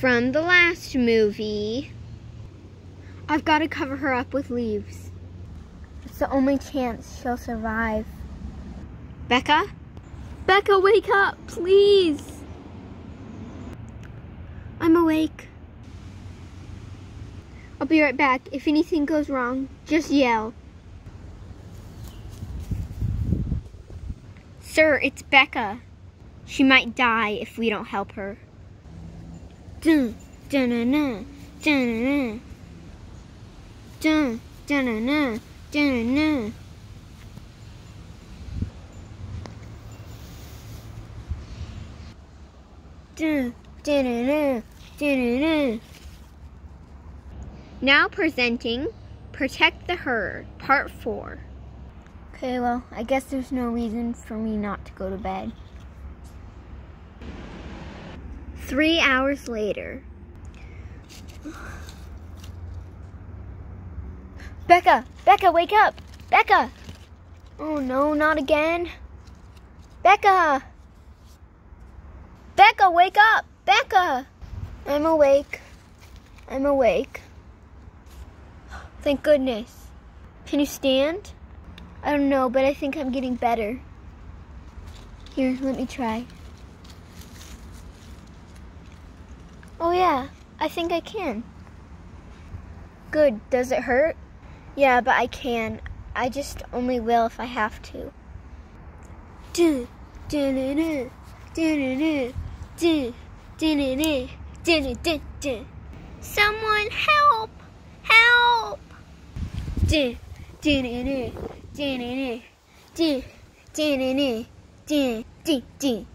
from the last movie. I've got to cover her up with leaves. It's the only chance she'll survive. Becca? Becca, wake up, please. I'm awake. I'll be right back. If anything goes wrong, just yell. Sir, it's Becca. She might die if we don't help her. Dun, dun, dun, dun, dun, dun, dun, dun, dun, dun. Now presenting Protect the Herd, Part 4. Okay, well, I guess there's no reason for me not to go to bed. Three hours later. Becca! Becca, wake up! Becca! Oh no, not again. Becca! Becca, wake up! Becca! I'm awake. I'm awake. Thank goodness. Can you stand? I don't know, but I think I'm getting better. Here, let me try. Oh yeah, I think I can. Good. Does it hurt? Yeah, but I can. I just only will if I have to. Dun, dun, dun, dun, dun, dun, dun, dun, dun, dun, dun, dun. Someone help! Help! Dun, dun, dun, dun, dun, dun, dun, dun, dun, dun, dun.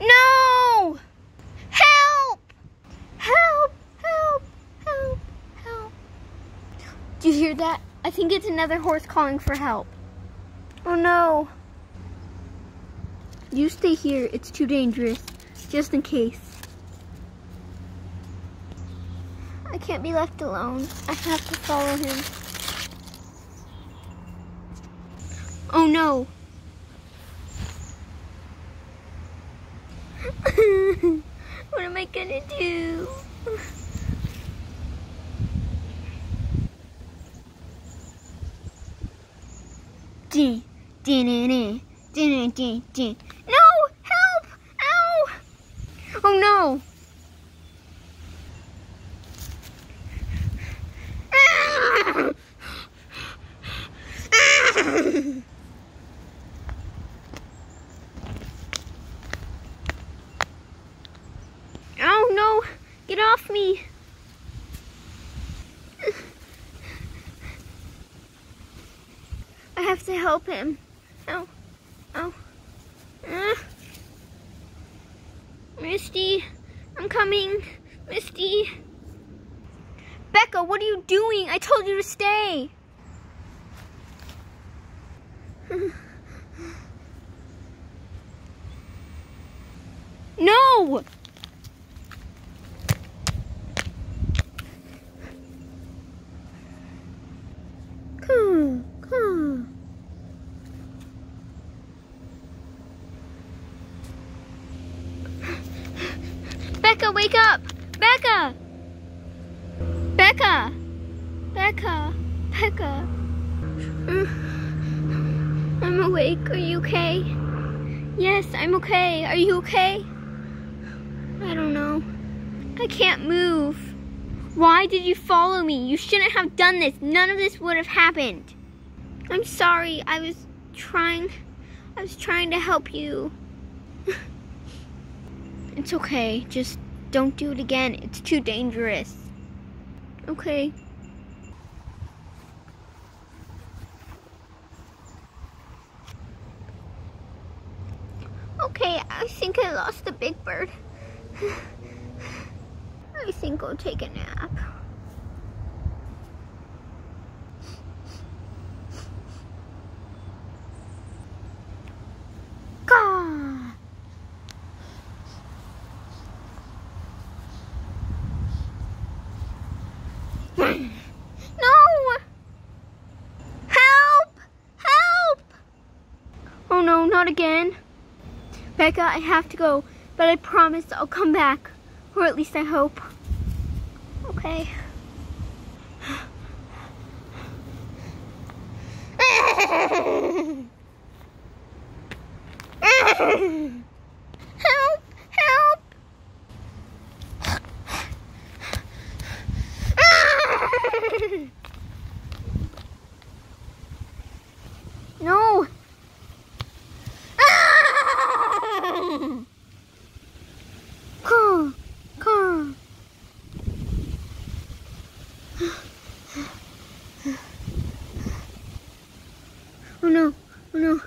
No! Help! Help! Help! Help! Help! Do you hear that? I think it's another horse calling for help. Oh no. You stay here. It's too dangerous. Just in case. I can't be left alone. I have to follow him. Oh no. what am I gonna do? din, din, din, din, din, din. No! Help! Ow! Oh no! Oh no! Get off me! Have to help him. Ow. Ow. Ah. Misty, I'm coming. Misty. Becca, what are you doing? I told you to stay. no! Come, come. Becca, wake up! Becca! Becca! Becca! Becca! I'm awake. Are you okay? Yes, I'm okay. Are you okay? I don't know. I can't move. Why did you follow me? You shouldn't have done this. None of this would have happened. I'm sorry. I was trying. I was trying to help you. it's okay. Just don't do it again. It's too dangerous. Okay. Okay, I think I lost the big bird. I think I'll take a nap. No! Help! Help! Oh no, not again. Becca, I have to go, but I promise I'll come back. Or at least I hope. Okay. oh no.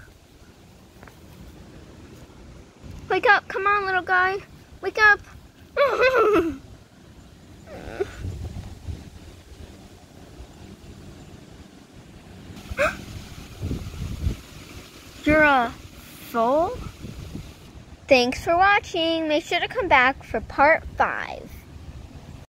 Wake up, come on little guy. Wake up. You're a soul? Thanks for watching. Make sure to come back for part five.